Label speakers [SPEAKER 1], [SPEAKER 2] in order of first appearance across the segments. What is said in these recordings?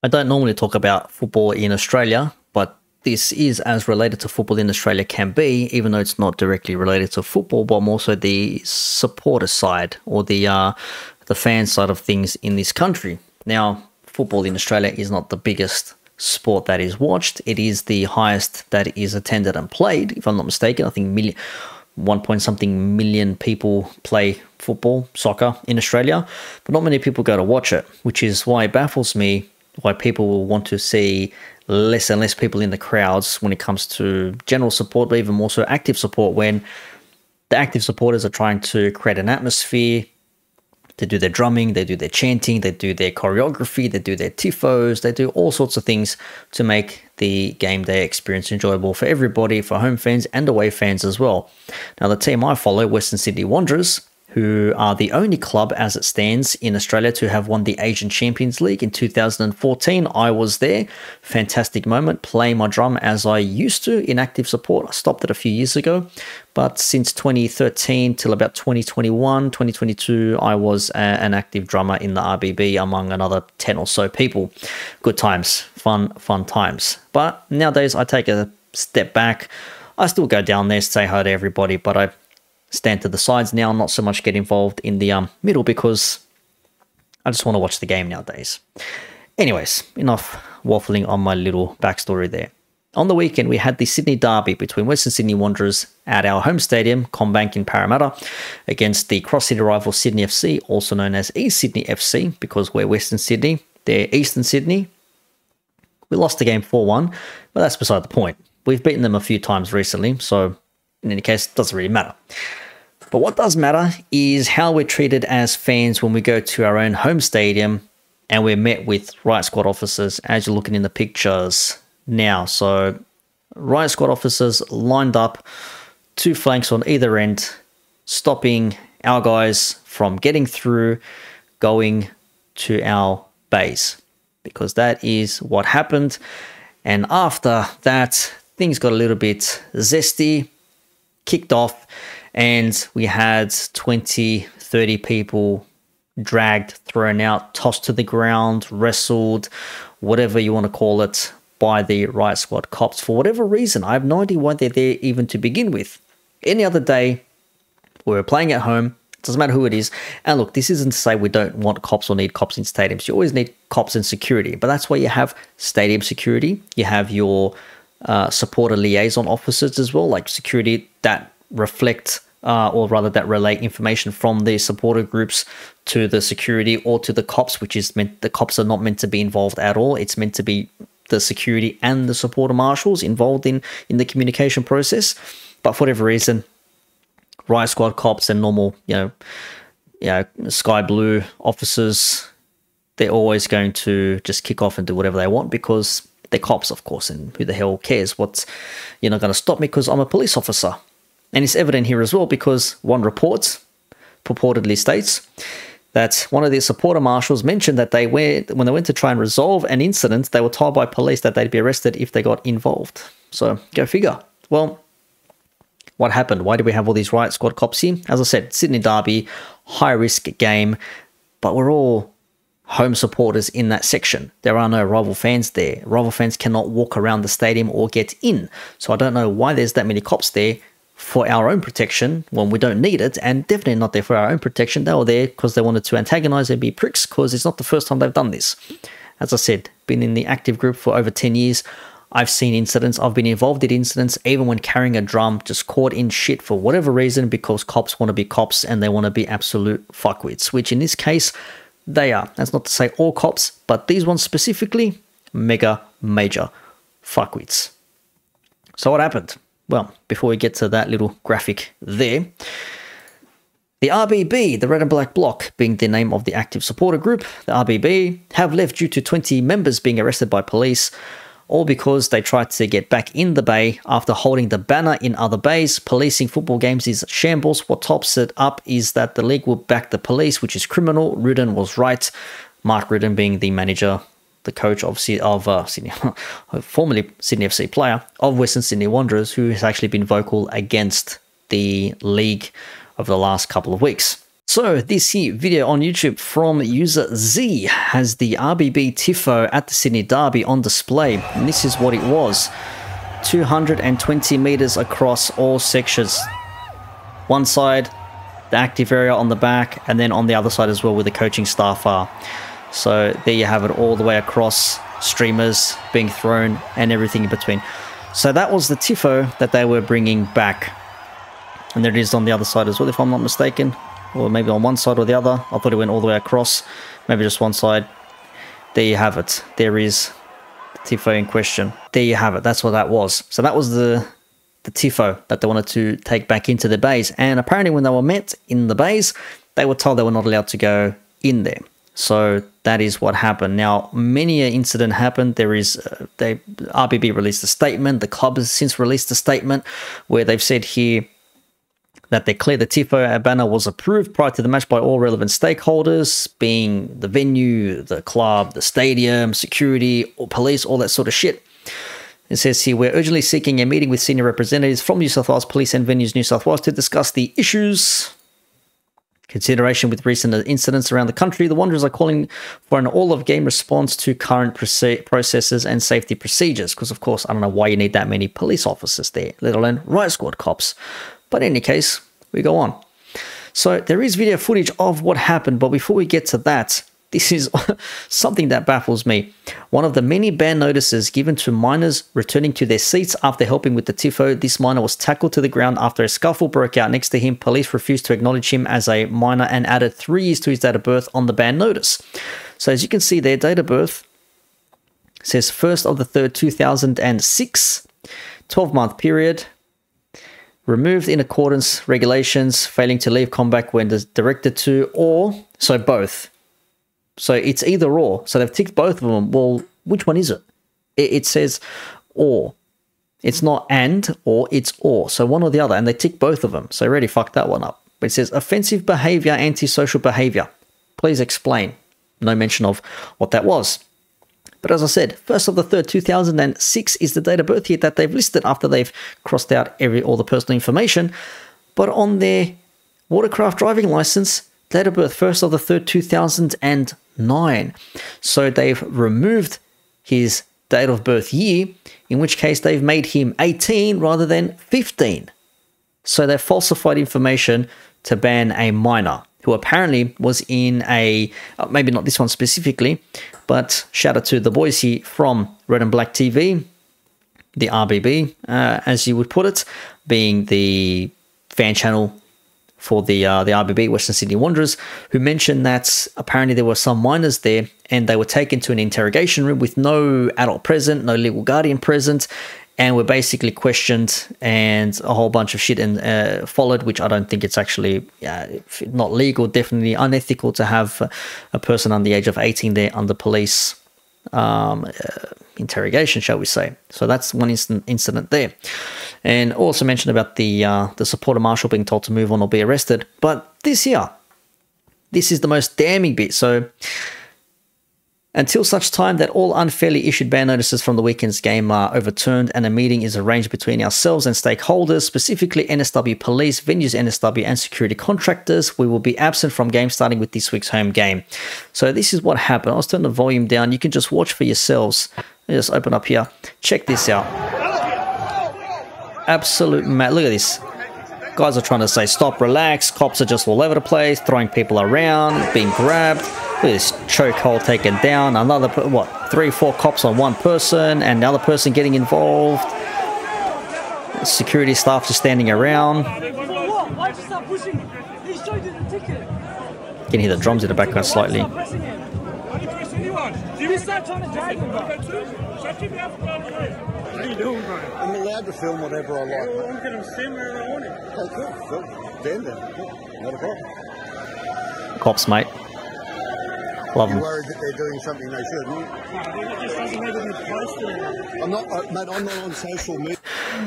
[SPEAKER 1] I don't normally talk about football in Australia, but this is as related to football in Australia can be, even though it's not directly related to football, but more so the supporter side or the uh, the fan side of things in this country. Now, football in Australia is not the biggest sport that is watched. It is the highest that is attended and played, if I'm not mistaken. I think million, one point something million people play football, soccer in Australia, but not many people go to watch it, which is why it baffles me why people will want to see less and less people in the crowds when it comes to general support, but even more so active support when the active supporters are trying to create an atmosphere. They do their drumming, they do their chanting, they do their choreography, they do their tifos, they do all sorts of things to make the game day experience enjoyable for everybody, for home fans and away fans as well. Now, the team I follow, Western Sydney Wanderers, who are the only club as it stands in Australia to have won the Asian Champions League in 2014. I was there. Fantastic moment playing my drum as I used to in active support. I stopped it a few years ago, but since 2013 till about 2021, 2022, I was a, an active drummer in the RBB among another 10 or so people. Good times, fun, fun times. But nowadays, I take a step back. I still go down there, say hi to everybody, but I stand to the sides now, not so much get involved in the um, middle because I just want to watch the game nowadays. Anyways, enough waffling on my little backstory there. On the weekend, we had the Sydney Derby between Western Sydney Wanderers at our home stadium, CommBank in Parramatta, against the cross city rival Sydney FC, also known as East Sydney FC, because we're Western Sydney, they're Eastern Sydney. We lost the game 4 1, but that's beside the point. We've beaten them a few times recently, so in any case, it doesn't really matter. But what does matter is how we're treated as fans when we go to our own home stadium and we're met with riot squad officers as you're looking in the pictures now. So riot squad officers lined up, two flanks on either end, stopping our guys from getting through, going to our base, because that is what happened. And after that, things got a little bit zesty kicked off and we had 20, 30 people dragged, thrown out, tossed to the ground, wrestled, whatever you want to call it, by the riot squad cops for whatever reason. I have no idea why they're there even to begin with. Any other day, we were playing at home, doesn't matter who it is. And look, this isn't to say we don't want cops or need cops in stadiums. You always need cops in security, but that's why you have stadium security. You have your uh, supporter liaison officers as well, like security that reflect uh, or rather that relay information from the supporter groups to the security or to the cops, which is meant the cops are not meant to be involved at all. It's meant to be the security and the supporter marshals involved in in the communication process. But for whatever reason, riot squad cops and normal, you know, you know, sky blue officers, they're always going to just kick off and do whatever they want because they're cops, of course, and who the hell cares? What's you're not going to stop me because I'm a police officer, and it's evident here as well because one report purportedly states that one of the supporter marshals mentioned that they went when they went to try and resolve an incident, they were told by police that they'd be arrested if they got involved. So go figure. Well, what happened? Why do we have all these riot squad cops here? As I said, Sydney Derby, high risk game, but we're all home supporters in that section. There are no rival fans there. Rival fans cannot walk around the stadium or get in. So I don't know why there's that many cops there for our own protection when we don't need it, and definitely not there for our own protection. They were there because they wanted to antagonize and be pricks because it's not the first time they've done this. As I said, been in the active group for over 10 years. I've seen incidents, I've been involved in incidents, even when carrying a drum, just caught in shit for whatever reason because cops want to be cops and they want to be absolute fuckwits, which in this case, they are. That's not to say all cops, but these ones specifically, mega major fuckwits. So what happened? Well, before we get to that little graphic there, the RBB, the Red and Black Bloc, being the name of the active supporter group, the RBB, have left due to 20 members being arrested by police all because they tried to get back in the bay after holding the banner in other bays. Policing football games is shambles. What tops it up is that the league will back the police, which is criminal. Rudan was right. Mark Rudan being the manager, the coach of, of uh, Sydney, formerly Sydney FC player of Western Sydney Wanderers, who has actually been vocal against the league over the last couple of weeks. So this here video on YouTube from user Z has the RBB Tifo at the Sydney Derby on display. And this is what it was. 220 meters across all sections. One side, the active area on the back, and then on the other side as well where the coaching staff are. So there you have it all the way across, streamers being thrown and everything in between. So that was the Tifo that they were bringing back. And there it is on the other side as well, if I'm not mistaken or maybe on one side or the other. I thought it went all the way across, maybe just one side. There you have it. There is the TIFO in question. There you have it. That's what that was. So that was the the TIFO that they wanted to take back into the bays. And apparently when they were met in the bays, they were told they were not allowed to go in there. So that is what happened. Now, many an incident happened. There is, uh, they RBB released a statement. The club has since released a statement where they've said here that they clear the TIFO banner was approved prior to the match by all relevant stakeholders, being the venue, the club, the stadium, security, or police, all that sort of shit. It says here, we're urgently seeking a meeting with senior representatives from New South Wales Police and Venues New South Wales to discuss the issues. Consideration with recent incidents around the country, the Wanderers are calling for an all of game response to current processes and safety procedures. Because, of course, I don't know why you need that many police officers there, let alone riot squad cops. But in any case, we go on. So there is video footage of what happened, but before we get to that, this is something that baffles me. One of the many ban notices given to minors returning to their seats after helping with the TIFO, this minor was tackled to the ground after a scuffle broke out next to him. Police refused to acknowledge him as a minor and added three years to his date of birth on the ban notice. So as you can see, their date of birth says 1st of the 3rd, 2006, 12 month period, removed in accordance regulations, failing to leave combat when directed to, or so both. So it's either or. So they've ticked both of them. Well, which one is it? It, it says or. It's not and or, it's or. So one or the other. And they tick both of them. So already fucked that one up. But it says offensive behavior, antisocial behavior. Please explain. No mention of what that was. But as I said, 1st of the 3rd, 2006 is the date of birth here that they've listed after they've crossed out every all the personal information. But on their watercraft driving license, date of birth 1st of the 3rd, 2009. So they've removed his date of birth year, in which case they've made him 18 rather than 15. So they've falsified information to ban a minor who apparently was in a, uh, maybe not this one specifically, but shout out to the boys here from Red and Black TV, the RBB, uh, as you would put it, being the fan channel for the uh, the RBB Western Sydney Wanderers, who mentioned that apparently there were some minors there and they were taken to an interrogation room with no adult present, no legal guardian present, and we were basically questioned and a whole bunch of shit and uh, followed which i don't think it's actually uh, not legal definitely unethical to have a person under the age of 18 there under police um, uh, interrogation shall we say. So that's one incident there. And also mentioned about the uh, the supporter marshal being told to move on or be arrested. But this here this is the most damning bit. So until such time that all unfairly issued ban notices from the weekend's game are overturned and a meeting is arranged between ourselves and stakeholders, specifically NSW Police, Venues NSW, and security contractors, we will be absent from games starting with this week's home game. So this is what happened. I'll turn the volume down. You can just watch for yourselves. just open up here. Check this out. Absolute mad. Look at this. Guys are trying to say stop, relax. Cops are just all over the place, throwing people around, being grabbed. This chokehold taken down. Another, what, three, four cops on one person, and the other person getting involved. Security staff just standing around. You can hear the drums in the background slightly. I'm
[SPEAKER 2] allowed to film whatever I like. I'm going to stand wherever I want to. Okay, cool. Stand there. Not a problem.
[SPEAKER 1] Cops, mate. Love them.
[SPEAKER 2] worried that they're doing something they shouldn't. I'm not, uh, mate, I'm not on social media.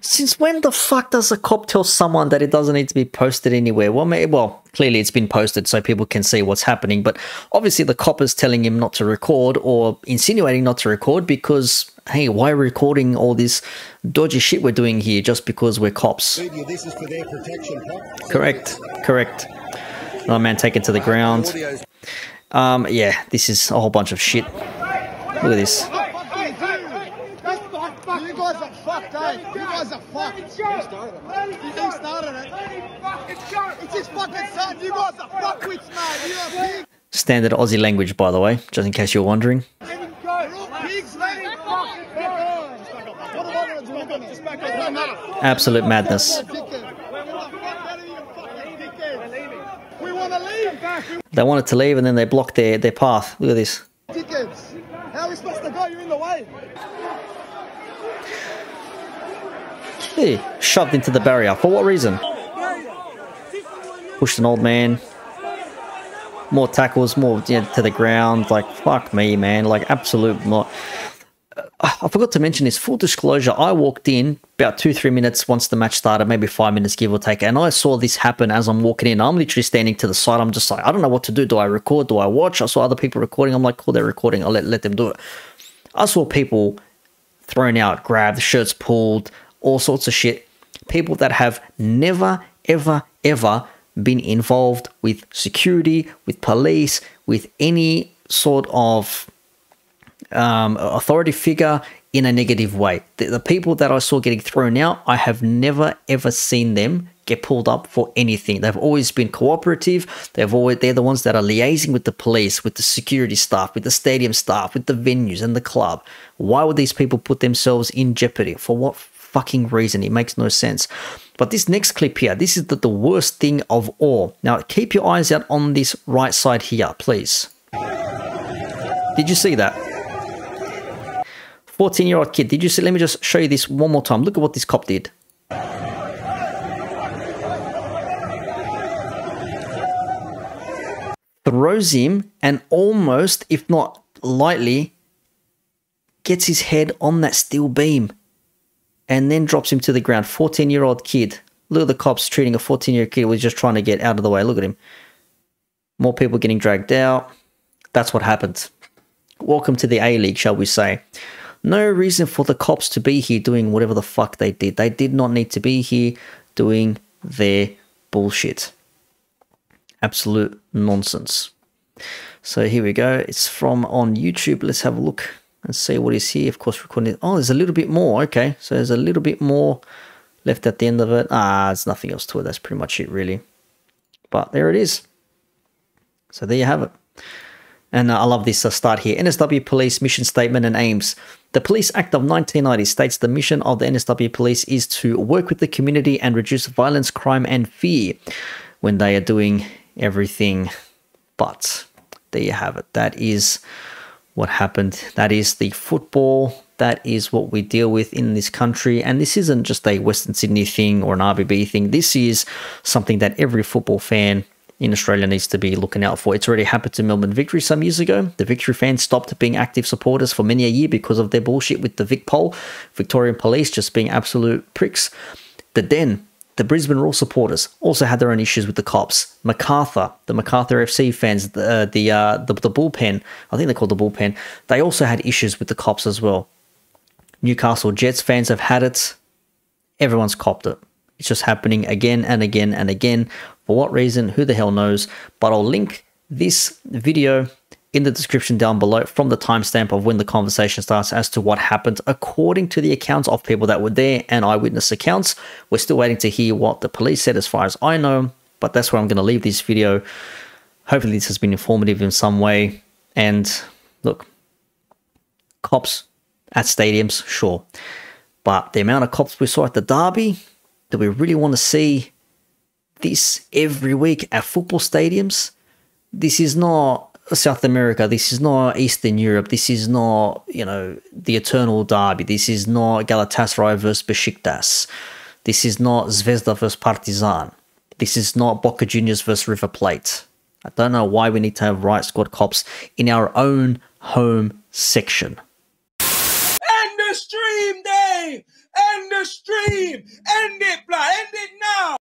[SPEAKER 1] Since when the fuck does a cop tell someone that it doesn't need to be posted anywhere? Well, maybe, well, clearly it's been posted so people can see what's happening, but obviously the cop is telling him not to record or insinuating not to record because, hey, why are we recording all this dodgy shit we're doing here just because we're cops?
[SPEAKER 2] This is for their protection,
[SPEAKER 1] Correct, correct. Another man taken to the ground. Um, yeah, this is a whole bunch of shit. Look at this.
[SPEAKER 3] You guys are fucked, You guys are fucked. He started it. It's his fucking son. You guys are fuckwits, mate. You are pigs.
[SPEAKER 1] Standard Aussie language, by the way, just in case you're wondering.
[SPEAKER 3] Let him go. You're all pigs, mate. What do I want to do? Just back up. Don't matter.
[SPEAKER 1] Absolute madness.
[SPEAKER 3] We want to leave.
[SPEAKER 1] They wanted to leave and then they blocked their, their path. Look at this.
[SPEAKER 3] Dickheads. How are we supposed to go? You're in the way.
[SPEAKER 1] Hey, shoved into the barrier. For what reason? Pushed an old man. More tackles, more you know, to the ground. Like, fuck me, man. Like, absolute not. Uh, I forgot to mention this. Full disclosure, I walked in about two, three minutes once the match started, maybe five minutes, give or take, and I saw this happen as I'm walking in. I'm literally standing to the side. I'm just like, I don't know what to do. Do I record? Do I watch? I saw other people recording. I'm like, cool, they're recording. I'll let, let them do it. I saw people thrown out, grabbed, shirts pulled, all sorts of shit. People that have never, ever, ever been involved with security, with police, with any sort of um, authority figure in a negative way. The, the people that I saw getting thrown out, I have never ever seen them get pulled up for anything. They've always been cooperative. They've always they're the ones that are liaising with the police, with the security staff, with the stadium staff, with the venues and the club. Why would these people put themselves in jeopardy? For what fucking reason? It makes no sense. But this next clip here, this is the, the worst thing of all. Now keep your eyes out on this right side here, please. Did you see that? 14 year old kid. Did you see? Let me just show you this one more time. Look at what this cop did. Throws him and almost, if not lightly, gets his head on that steel beam and then drops him to the ground. 14 year old kid. Look at the cops treating a 14 year kid who was just trying to get out of the way. Look at him. More people getting dragged out. That's what happened. Welcome to the A League, shall we say. No reason for the cops to be here doing whatever the fuck they did. They did not need to be here doing their bullshit. Absolute nonsense. So here we go. It's from on YouTube. Let's have a look and see what is here. Of course, recording. Oh, there's a little bit more. Okay, so there's a little bit more left at the end of it. Ah, there's nothing else to it. That's pretty much it, really. But there it is. So there you have it. And uh, I love this uh, start here. NSW Police mission statement and aims. The Police Act of 1990 states the mission of the NSW Police is to work with the community and reduce violence, crime, and fear when they are doing everything but. There you have it. That is what happened. That is the football. That is what we deal with in this country. And this isn't just a Western Sydney thing or an RBB thing. This is something that every football fan in Australia needs to be looking out for. It's already happened to Melbourne Victory some years ago. The Victory fans stopped being active supporters for many a year because of their bullshit with the Vic Pol, Victorian police just being absolute pricks. The Den, the Brisbane Roar supporters also had their own issues with the cops. Macarthur, the Macarthur FC fans, the the, uh, the the bullpen, I think they called the bullpen. They also had issues with the cops as well. Newcastle Jets fans have had it. Everyone's copped it. It's just happening again and again and again. For what reason? Who the hell knows? But I'll link this video in the description down below from the timestamp of when the conversation starts as to what happened according to the accounts of people that were there and eyewitness accounts. We're still waiting to hear what the police said as far as I know, but that's where I'm going to leave this video. Hopefully this has been informative in some way. And look, cops at stadiums, sure. But the amount of cops we saw at the derby, do we really want to see this every week at football stadiums? This is not South America. This is not Eastern Europe. This is not, you know, the eternal derby. This is not Galatasaray versus Besiktas. This is not Zvezda versus Partizan. This is not Boca Juniors versus River Plate. I don't know why we need to have riot squad cops in our own home section.
[SPEAKER 4] End the stream, Dave! End the stream! End it, blood! End it now!